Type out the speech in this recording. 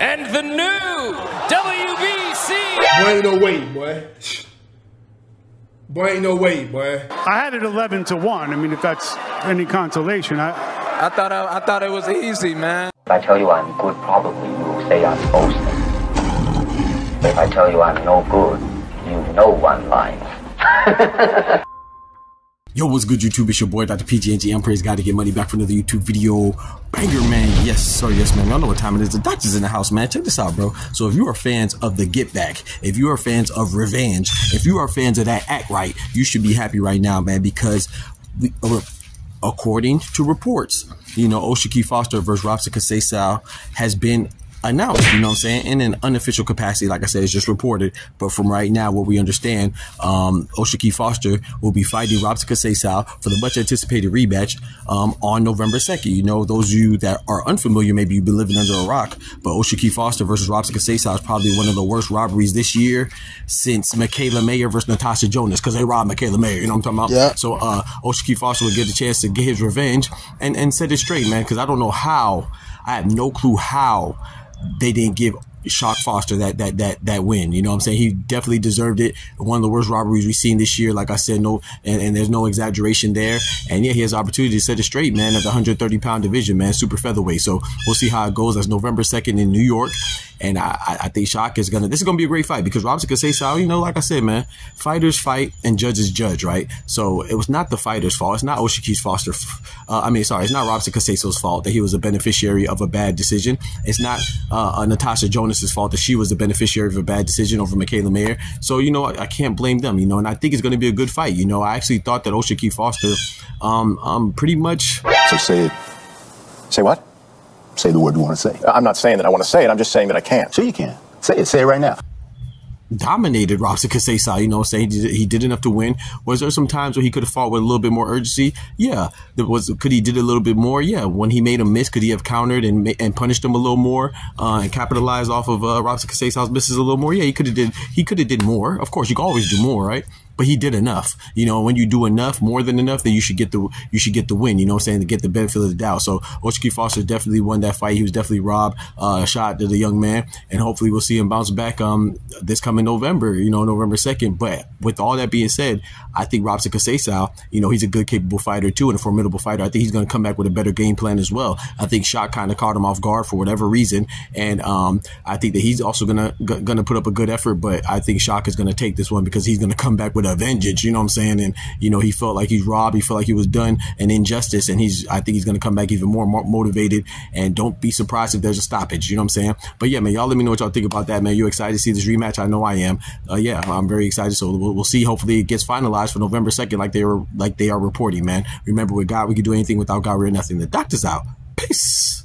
and the new WBC. Boy, ain't no way, boy. Boy, ain't no way, boy. I had it 11 to 1. I mean, if that's any consolation. I, I thought I, I thought it was easy, man. If I tell you I'm good, probably you will say I'm boasting. If I tell you I'm no good, you know one line. Yo, what's good, YouTube? It's your boy, Dr. PGNG Emperor's Got to get money back for another YouTube video. Banger, man. Yes, sir. Yes, man. Y'all know what time it is. The doctor's in the house, man. Check this out, bro. So if you are fans of the Get Back, if you are fans of Revenge, if you are fans of that Act Right, you should be happy right now, man, because we, uh, according to reports, you know, O'Shaquie Foster versus Robson Conceição has been announced, you know what I'm saying, in an unofficial capacity. Like I said, it's just reported. But from right now, what we understand, um, O'Shaquie Foster will be fighting Robson Conceição for the much anticipated rematch um, on November 2nd. You know, those of you that are unfamiliar, maybe you've been living under a rock, but O'Shaquie Foster versus Robson Conceição is probably one of the worst robberies this year since Mikaela Mayer versus Natasha Jonas because they robbed Mikaela Mayer. You know what I'm talking about? Yeah. So uh, O'Shaquie Foster will get a chance to get his revenge and, and set it straight, man, because I don't know how. I have no clue how they didn't give Shock Foster that that that that win. You know what I'm saying? He definitely deserved it. One of the worst robberies we've seen this year. Like I said, no, and, and there's no exaggeration there. And yeah, he has opportunity to set it straight, man, at the 130 pound division, man, super featherweight. So we'll see how it goes. That's November 2nd in New York. And I, I think Shock is gonna. This is gonna be a great fight because Robson Conceição, you know, like I said, man, fighters fight and judges judge, right? So it was not the fighter's fault. It's not O'Shaquie Foster. Uh, I mean, sorry, it's not Robson Conceição's fault that he was a beneficiary of a bad decision. It's not uh, Natasha Jonas's fault that she was the beneficiary of a bad decision over Mikaela Mayer. So you know, I, I can't blame them. You know, and I think it's gonna be a good fight. You know, I actually thought that O'Shaquie Foster, um, um, pretty much. So say. Say what? Say the word you want to say. I'm not saying that I want to say it. I'm just saying that I can't. Sure you can. Say it. Say it right now. Dominated Robson Conceição, you know, saying he did, he did enough to win. Was there some times where he could have fought with a little bit more urgency? Yeah. There was. Could he did a little bit more? Yeah. When he made a miss, could he have countered and and punished him a little more uh, and capitalized off of uh, Robson Conceição's misses a little more? Yeah, he could have did. He could have did more. Of course, you can always do more, right? But he did enough. You know, when you do enough, more than enough, then you should get the you should get the win. You know, what I'm saying to get the benefit of the doubt. So O'Shaquie Foster definitely won that fight. He was definitely robbed uh, shot to the young man, and hopefully we'll see him bounce back um this coming November. You know, November second. But with all that being said, I think Robson Conceição, you know, he's a good, capable fighter too, and a formidable fighter. I think he's going to come back with a better game plan as well. I think Shot kind of caught him off guard for whatever reason, and um, I think that he's also gonna gonna put up a good effort. But I think Shock is going to take this one because he's going to come back with a vengeance. You know what I'm saying? And you know, he felt like he's robbed. He felt like he was done an injustice, and he's. I think he's going to come back even more motivated. And don't be surprised if there's a stoppage. You know what I'm saying? But yeah, man, y'all let me know what y'all think about that, man. You excited to see this rematch? I know I am. Uh, yeah, I'm very excited. So we'll, we'll, see. Hopefully, it gets finalized for November second, like they were, like they are reporting. Man, remember, with God, we can do anything. Without God, we're nothing. The doctor's out. Peace.